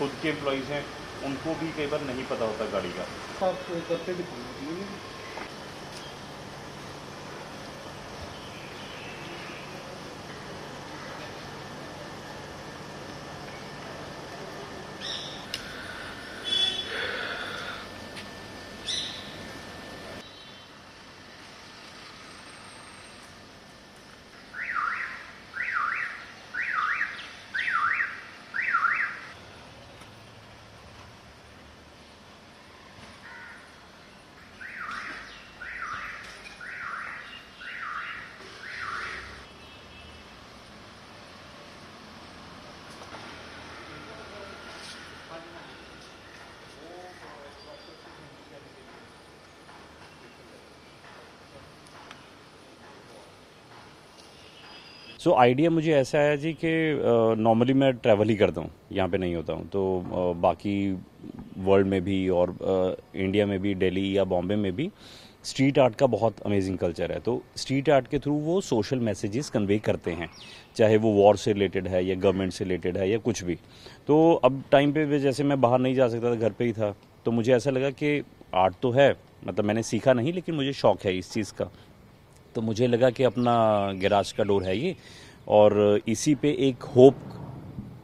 खुद के एम्प्लॉयज़ हैं, उनको भी कई बार नहीं पता होता गाड़ी का। आप करते दिखाइए सो so, आइडिया मुझे ऐसा आया जी कि नॉर्मली मैं ट्रैवल ही करता हूँ यहाँ पे नहीं होता हूँ। तो बाकी वर्ल्ड में भी और इंडिया में भी दिल्ली या बॉम्बे में भी स्ट्रीट आर्ट का बहुत अमेजिंग कल्चर है। तो स्ट्रीट आर्ट के थ्रू वो सोशल मैसेजेस कन्वे करते हैं चाहे वो वॉर से रिलेटेड है या गवर्नमेंट से रिलेटेड है या कुछ भी। तो अब टाइम पे जैसे मैं बाहर नहीं जा सकता था घर पे ही था तो मुझे ऐसा लगा कि आर्ट तो है मतलब मैंने सीखा नहीं लेकिन मुझे शौक है इस चीज़ का। तो मुझे लगा कि अपना गैराज का डोर है ये। और इसी पे एक होप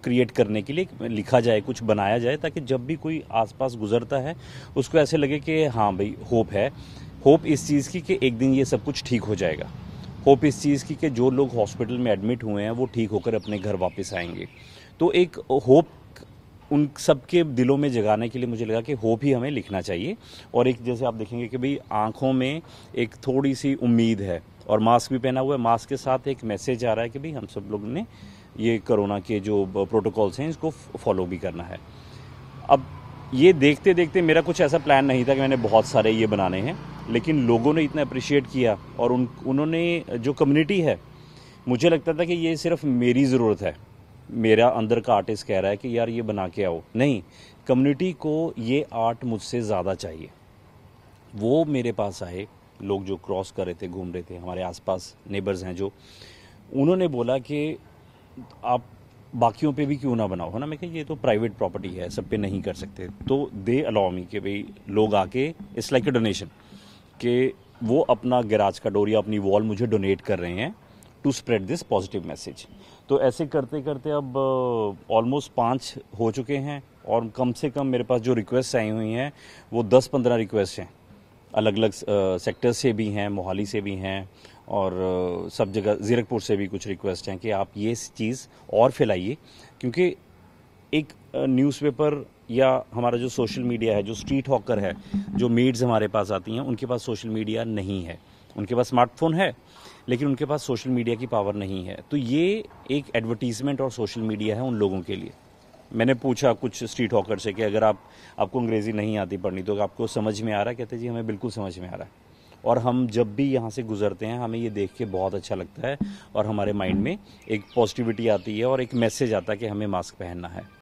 क्रिएट करने के लिए लिखा जाए, कुछ बनाया जाए, ताकि जब भी कोई आसपास गुजरता है, उसको ऐसे लगे कि हाँ भाई, होप है। होप इस चीज़ की कि एक दिन ये सब कुछ ठीक हो जाएगा। होप इस चीज़ की कि जो लोग हॉस्पिटल में एडमिट हुए हैं, वो ठीक होकर अपने घर वापस आएँगे। तो एक होप उन सबके दिलों में जगाने के लिए मुझे लगा कि होप ही हमें लिखना चाहिए। और एक जैसे आप देखेंगे कि भाई, आँखों में एक थोड़ी सी उम्मीद है और मास्क भी पहना हुआ है। मास्क के साथ एक मैसेज आ रहा है कि भाई, हम सब लोग ने ये कोरोना के जो प्रोटोकॉल्स हैं, इसको फॉलो भी करना है। अब ये देखते देखते मेरा कुछ ऐसा प्लान नहीं था कि मैंने बहुत सारे ये बनाने हैं, लेकिन लोगों ने इतना अप्रिशिएट किया और उन, उन्होंने जो कम्युनिटी है, मुझे लगता था कि ये सिर्फ़ मेरी ज़रूरत है। मेरा अंदर का आर्टिस्ट कह रहा है कि यार ये बना के आओ। नहीं कम्युनिटी को ये आर्ट मुझसे ज़्यादा चाहिए। वो मेरे पास आए, लोग जो क्रॉस कर रहे थे, घूम रहे थे, हमारे आसपास नेबर्स हैं जो, उन्होंने बोला कि आप बाकियों पे भी क्यों ना बनाओ? है ना? मैं ये तो प्राइवेट प्रॉपर्टी है, सब पे नहीं कर सकते। तो दे अलाउ मी कि भाई, लोग आके इट्स लाइक ए डोनेशन कि वो अपना गैराज का डोर या अपनी वॉल मुझे डोनेट कर रहे हैं। To spread this positive message तो ऐसे करते करते अब ऑलमोस्ट uh, पाँच हो चुके हैं और कम से कम मेरे पास जो रिक्वेस्ट आई हुई हैं वो दस पंद्रह रिक्वेस्ट हैं। अलग अलग सेक्टर से भी हैं मोहाली से भी हैं और uh, सब जगह ज़ीरकपुर से भी कुछ रिक्वेस्ट हैं कि आप ये चीज़ और फैलाइए। क्योंकि एक न्यूज़पेपर uh, या हमारा जो सोशल मीडिया है जो स्ट्रीट हॉकर है जो मीड्स हमारे पास आती हैं उनके पास सोशल मीडिया नहीं है। उनके पास स्मार्टफ़ोन है, लेकिन उनके पास सोशल मीडिया की पावर नहीं है। तो ये एक एडवर्टीजमेंट और सोशल मीडिया है उन लोगों के लिए। मैंने पूछा कुछ स्ट्रीट हॉकर से कि अगर आप, आपको अंग्रेज़ी नहीं आती पढ़नी तो आपको समझ में आ रहा है? कहते जी, हमें बिल्कुल समझ में आ रहा है। और हम जब भी यहाँ से गुजरते हैं, हमें ये देख के बहुत अच्छा लगता है और हमारे माइंड में एक पॉजिटिविटी आती है और एक मैसेज आता है कि हमें मास्क पहनना है।